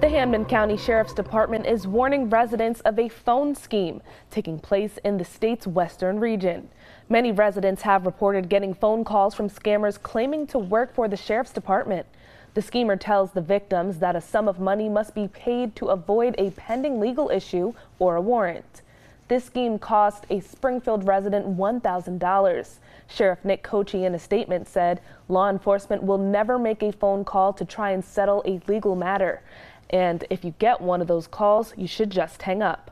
The Hampden County Sheriff's Department is warning residents of a phone scheme taking place in the state's western region. Many residents have reported getting phone calls from scammers claiming to work for the Sheriff's Department. The schemer tells the victims that a sum of money must be paid to avoid a pending legal issue or a warrant. This scheme cost a Springfield resident $1,000. Sheriff Nick Cocchi in a statement said law enforcement will never make a phone call to try and settle a legal matter. And if you get one of those calls, you should just hang up.